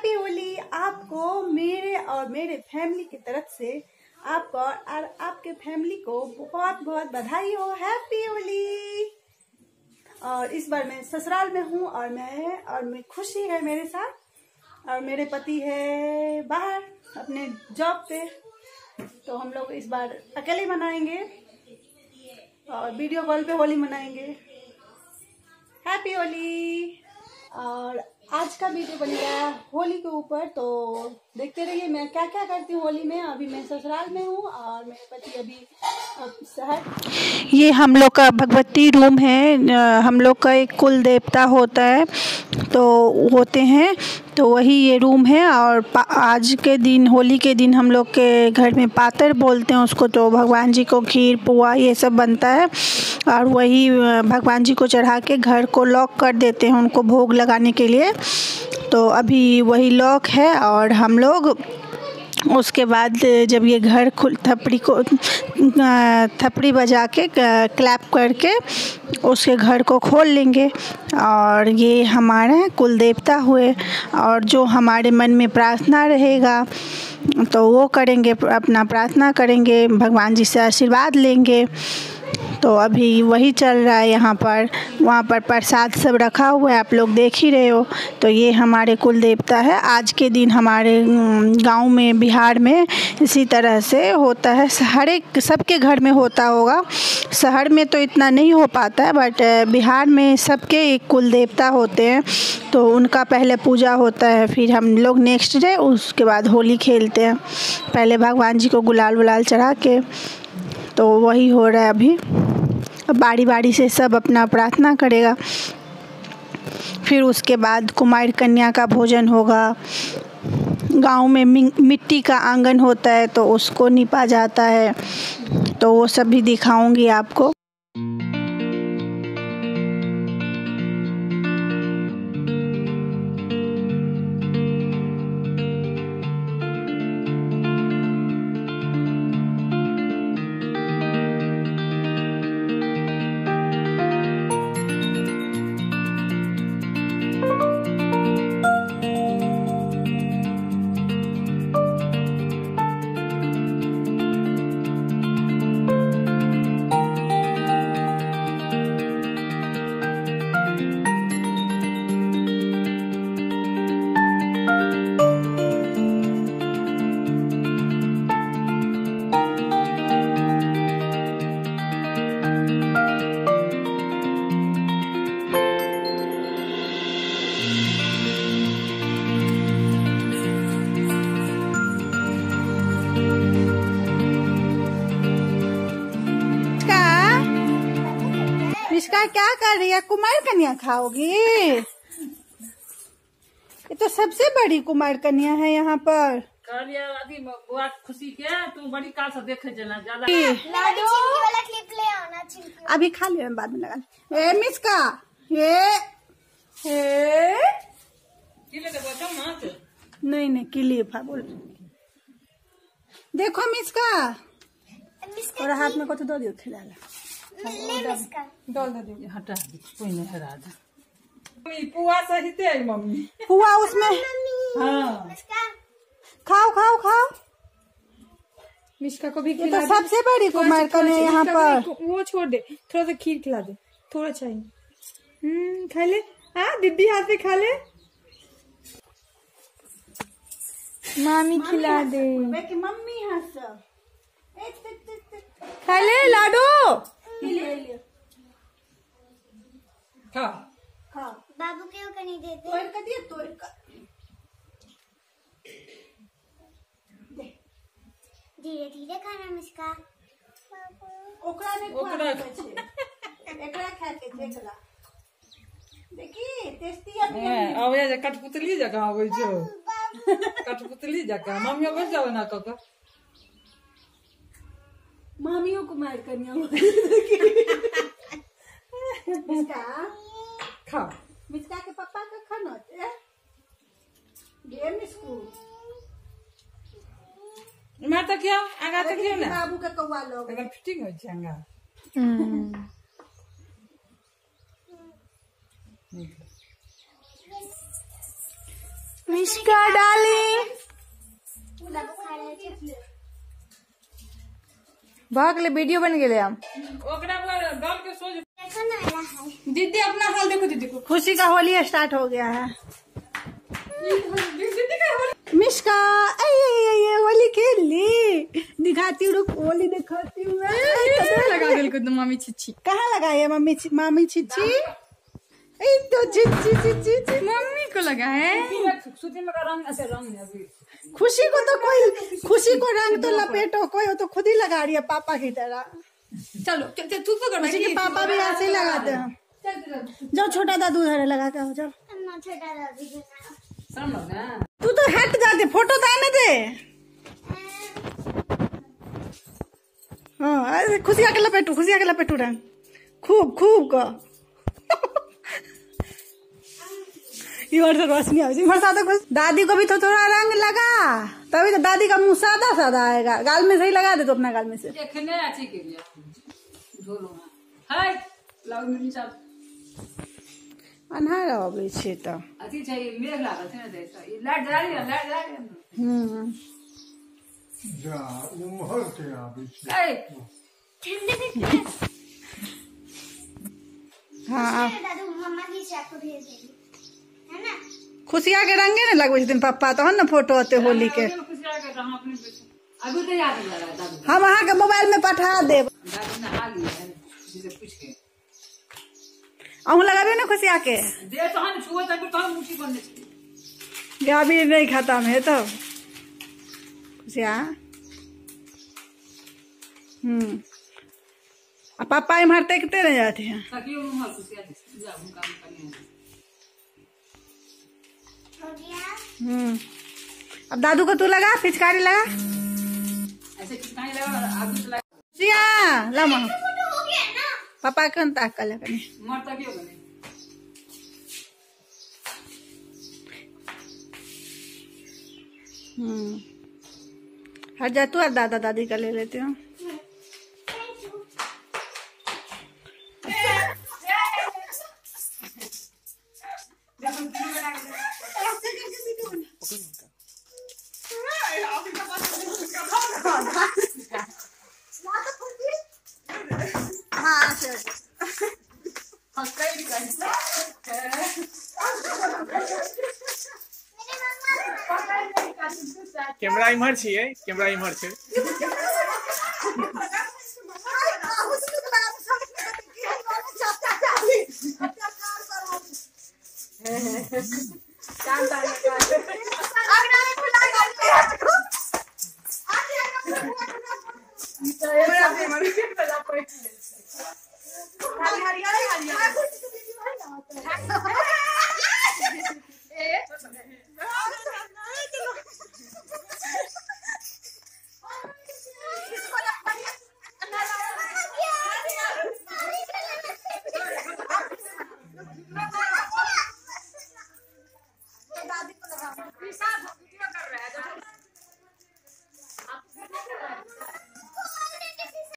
Happy Holi आपको मेरे और मेरे फैमिली की तरफ़ से आपको और आपके फैमिली को बहुत बहुत बधाई हो। हैप्पी होली और इस बार मैं ससुराल में हूँ और मैं और मैं खुशी है मेरे साथ। और मेरे पति है बाहर अपने जॉब पे। तो हम लोग इस बार अकेले मनाएँगे और वीडियो कॉल पे होली मनाएँगे। हैप्पी होली आज का वीडियो बनेगा होली के ऊपर तो देखते रहिए, मैं क्या क्या करती हूँ होली में? अभी मैं ससुराल में हूँ और मेरे पति अभी ये हम लोग का भगवती रूम है। हम लोग का एक कुल देवता होता है तो होते हैं तो वही ये रूम है और आज के दिन, होली के दिन हम लोग के घर में पातर बोलते हैं उसको तो भगवान जी को खीर, पुआ, ये सब बनता है। और वही भगवान जी को चढ़ा के घर को लॉक कर देते हैं उनको भोग लगाने के लिए। तो अभी वही लॉक है और हम लोग, उसके बाद जब ये घर खुल, थपड़ी को थपड़ी बजा के क्लैप करके उसके घर को खोल लेंगे। और ये हमारे कुल देवता हुए और जो हमारे मन में प्रार्थना रहेगा तो वो करेंगे, अपना प्रार्थना करेंगे, भगवान जी से आशीर्वाद लेंगे। तो अभी वही चल रहा है यहाँ पर। वहाँ पर प्रसाद सब रखा हुआ है, आप लोग देख ही रहे हो। तो ये हमारे कुल देवता है। आज के दिन हमारे गाँव में, बिहार में इसी तरह से होता है। हर एक, सबके घर में होता होगा। शहर में तो इतना नहीं हो पाता है बट बिहार में सबके एक कुल देवता होते हैं। तो उनका पहले पूजा होता है, फिर हम लोग नेक्स्ट डे उसके बाद होली खेलते हैं। पहले भगवान जी को गुलाल वुलाल चढ़ा के। तो वही हो रहा है अभी। बारी बारी से सब अपना प्रार्थना करेगा। फिर उसके बाद कुमार कन्या का भोजन होगा। गाँव में, मिट्टी का आँगन होता है तो उसको निपा जाता है। तो वो सब भी दिखाऊँगी आपको। मिष्का क्या कर रही है? कुमार कन्या खाओगी। ये तो सबसे बड़ी कुमार कन्या है यहाँ पर। के खुशी के तू बड़ी काल से देखे जना ज़्यादा अभी खा ले बाद में लगा ले। ए मिसका ये ए की देबो चम्मच नहीं नहीं क्लिप है बोल। देखो मिसका और हाथ में कतो दो दियो खिला डाल दे हटा दी कोई नहीं हरा दे। पुआ सहिते है मम्मी। उसमें। हाँ खाओ खाओ खाओ। मिश्का को भी खिला तो सबसे बड़ी कुमार सा- यहाँ पर। वो छोड़ दे थोड़ा सा खीर खिला दे थोड़ा चाहिए हम्म खा ले। हाँ दीदी हाथ पे खा ले। मामी खिला दे। मम्मी है ते, ते, ते। खा ले लाडो। ये ले, ये खा। बाबू के को नहीं देते। तोड़ कर दिया तोड़ कर धीरे धीरे खाना मिसका ओकरा ने ओकरा- एकरा खा के देखला। देखी टेस्टी है अब ये कठपुतली जगह आबै छौ कठपुतली जगह। मम्मी बैठ जाओ ना कक मामियों कुमार कन्या मिसका? खा। मिसका के पापा का खाना है ये मिसकू मैं तो क्या आगा तो क्यों ना। बाबू का कौवा लोग। अगर फिटिंग हो जाएगा। मिश्का डार्लिंग भाग ले वीडियो बन गेले हम दीदी अपना हाल देखो दीदी को। खुशी का होली स्टार्ट हो गया है। दीदी मिश्का आई आई आई आई, होली खेल ली दिखाती हूँ रुक, होली दिखाती हूँ मैं। लगा दिल को तो मामी छिच्छी कहाँ लगाई है मम्मी मामी ए तो मम्मी को लगा है। का है खुशी को तो कोई खुशी को रंग तो लपेटो कोई वो तो खुद ही लगा रही है पापा की तरह। चलो तू तो करना खुशी के पापा भी ऐसे ही लगाते हैं जाओ छोटा दादू उधर लगा के आओ जाओ। है तू तो हट जाते फ़ोटो तो आने दे। हाँ अरे खुशी आके लपेटू खुशी आके लपेटू रंग। खूब खूब का से रोशनी आवे इमर सादा कुछ दादी को भी तो थोड़ा रंग लगा। तभी तो दादी का मुँह सादा सादा आएगा। गाल में सही लगा दे तो अपना गाल में से। देखने अच्छी के लिए हाय लाउ अन्हार छै अथी छै मेघ लागल छै ने तऽ ई लाइट जला रही लाइट जला रही हम्म। जा उम्हर के आबै छै। ए हाँ दादू मम्मा की चाकू भेज देगी ना खुशिया के रंगे ने लगबै छथिन पप्पा तहन ने फ़ोटो अते होली के। हम अपने अभी तो याद नहीं आ रहा दादू। हम अहाँके मोबाइल में पठा देब। है से पूछ। के ने खुशिया के? दे तो तो अभी नहीं खाता में है तो खुशिया? हम्म। पापा इम्हर देखते रह जाते हैं हम्म। अब दादू को तू लगा पिचकारी लगा। ऐसे कितना लगा आगे चला लमा हो ना। पापा कन ताक कर लगने मर तक क्यों हम्म। हट जा तू और दादा दादी का ले लेते हो। कैमरा इम्हर छियै कैमरा इम्हर छै। Gracias,